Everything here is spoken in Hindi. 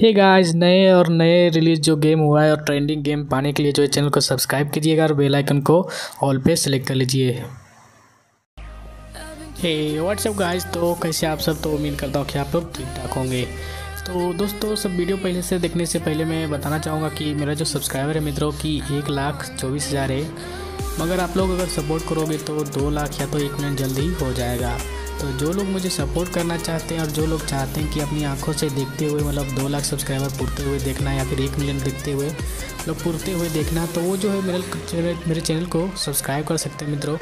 हे गाइस नए और नए रिलीज़ जो गेम हुआ है और ट्रेंडिंग गेम पाने के लिए जो है चैनल को सब्सक्राइब कीजिएगा और बेल आइकन को ऑल पे सेलेक्ट कर लीजिए। हे व्हाट्सअप गाइस तो कैसे आप सब? तो उम्मीद करता हूँ कि आप लोग ठीक ठाक होंगे। तो दोस्तों, सब वीडियो पहले से देखने से पहले मैं बताना चाहूँगा कि मेरा जो सब्सक्राइबर है मित्रों की एक लाख चौबीस हज़ार है। मगर आप लोग अगर सपोर्ट करोगे तो दो लाख या तो एक मिनट जल्दी ही हो जाएगा। तो जो लोग मुझे सपोर्ट करना चाहते हैं और जो लोग चाहते हैं कि अपनी आँखों से देखते हुए मतलब दो लाख सब्सक्राइबर पूरते हुए देखना या फिर एक मिलियन देखते हुए मतलब पूरते हुए देखना तो वो जो है मेरे मेरे चैनल को सब्सक्राइब कर सकते हैं मित्रों।